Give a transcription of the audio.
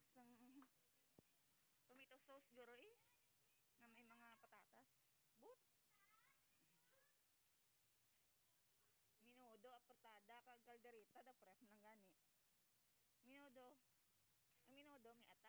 sauce ang tomato sauce guro eh na may mga patatas. But minudo apertada kag kalderita da pref nang gani. Minudo ang minudo may at